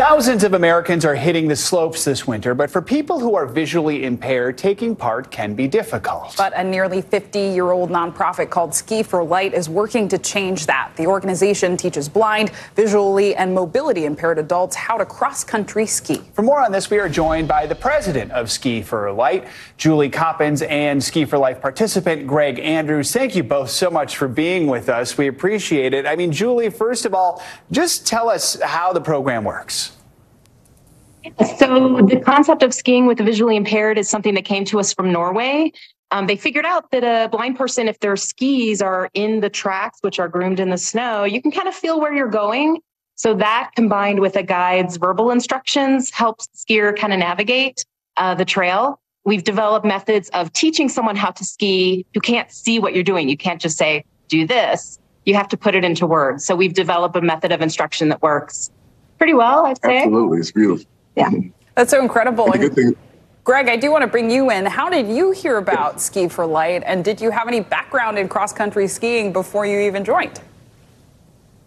Thousands of Americans are hitting the slopes this winter, but for people who are visually impaired, taking part can be difficult. But a nearly 50 year old nonprofit called Ski for Light is working to change that. The organization teaches blind, visually, and mobility impaired adults how to cross country ski. For more on this, we are joined by the president of Ski for Light, Julie Coppens, and Ski for Life participant Greg Andrews. Thank you both so much for being with us. We appreciate it. I mean, Julie, first of all, just tell us how the program works. So the concept of skiing with the visually impaired is something that came to us from Norway. Um, they figured out that a blind person, if their skis are in the tracks, which are groomed in the snow, you can kind of feel where you're going. So that combined with a guide's verbal instructions helps the skier kind of navigate uh, the trail. We've developed methods of teaching someone how to ski who can't see what you're doing. You can't just say, do this. You have to put it into words. So we've developed a method of instruction that works pretty well, I'd say. Absolutely. It's beautiful. Yeah. That's so incredible. Greg, I do want to bring you in. How did you hear about Ski for Light? And did you have any background in cross country skiing before you even joined?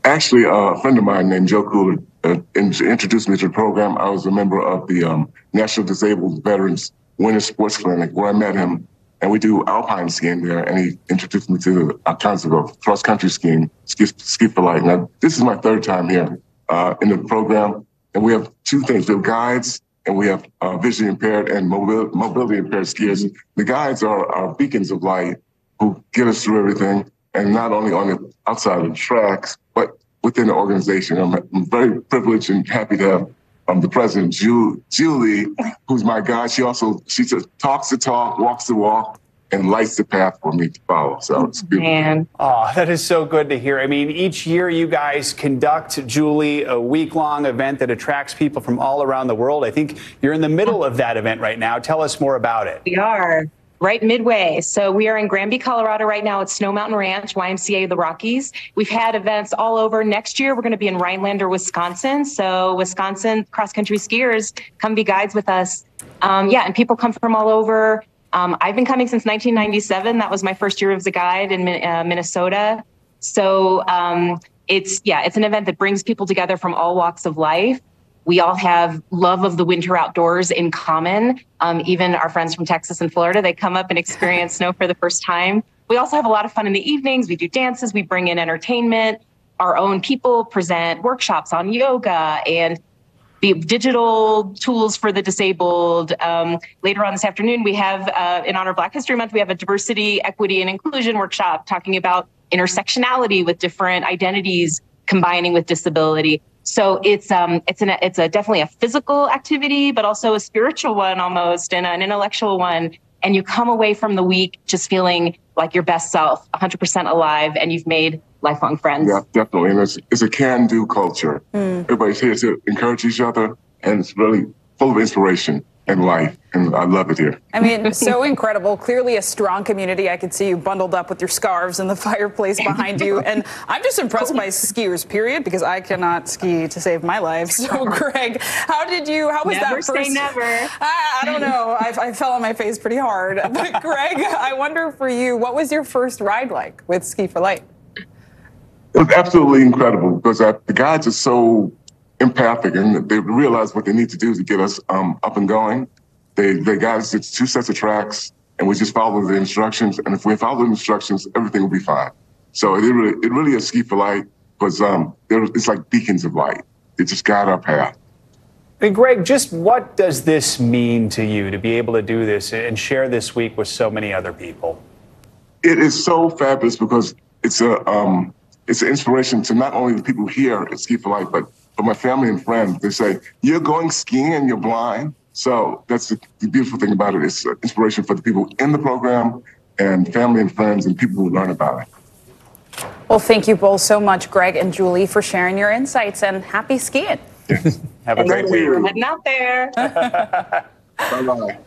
actually, uh, a friend of mine named Joe Cooler uh, introduced me to the program. I was a member of the um, National Disabled Veterans Winter Sports Clinic where I met him. And we do alpine skiing there. And he introduced me to all concept of cross country skiing, ski, ski for light. Now, this is my third time here uh, in the program. And we have two things. We have guides and we have uh, visually impaired and mobility, mobility impaired skiers. The guides are, beacons of light who get us through everything, and not only on the outside of the tracks, but within the organization. I'm, I'm very privileged and happy to have um, the president, Ju- Julie, who's my guide. She also she talks the talk, walks the walk, and lights the path for me to follow. So it's beautiful. Man. Oh, that is so good to hear. I mean, each year you guys conduct, Julie, a week long event that attracts people from all around the world. I think you're in the middle of that event right now. Tell us more about it. We are right midway. So we are in Granby, Colorado right now at Snow Mountain Ranch, YMCA of the Rockies. We've had events all over. Next year, we're going to be in Rhinelander, Wisconsin. So Wisconsin cross country skiers come be guides with us. Um, yeah, and people come from all over. Um, I've been coming since 1997. That was my first year as a guide in uh, Minnesota. So um, it's yeah, it's an event that brings people together from all walks of life. We all have love of the winter outdoors in common. Um, even our friends from Texas and Florida, they come up and experience snow for the first time. We also have a lot of fun in the evenings. We do dances, we bring in entertainment. Our own people present workshops on yoga and the digital tools for the disabled. Um, later on this afternoon, we have, uh, in honor of Black History Month, we have a diversity, equity, and inclusion workshop talking about intersectionality with different identities combining with disability. So it's um it's an it's a definitely a physical activity, but also a spiritual one almost, and an intellectual one. And you come away from the week just feeling like your best self, 100% alive, and you've made lifelong friends. Yeah, definitely. And it's, it's a can do culture. Hmm. Everybody's here to encourage each other, and it's really full of inspiration and life. And I love it here. I mean, so incredible. Clearly a strong community. I could see you bundled up with your scarves and the fireplace behind you. And I'm just impressed by skiers, period, because I cannot ski to save my life. So, Greg, how did you, how was Never that say first? never. I, I don't know. I, I fell on my face pretty hard. But, Greg, I wonder for you, what was your first ride like with Ski for Light? It was absolutely incredible because uh, the guides are so empathic and they realize what they need to do to get us um, up and going. They they got us to two sets of tracks and we just follow the instructions. And if we follow the instructions, everything will be fine. So it really it really is ski for light because um, it's like beacons of light. They just guide our path. And Greg, just what does this mean to you to be able to do this and share this week with so many other people? It is so fabulous because it's a um, it's an inspiration to not only the people here at Ski for Life, but for my family and friends. They say you're going skiing and you're blind. So that's the, the beautiful thing about it. It's an inspiration for the people in the program and family and friends and people who learn about it. Well, thank you both so much, Greg and Julie, for sharing your insights and happy skiing. Have a great Thank week. you. Heading out there. Bye bye.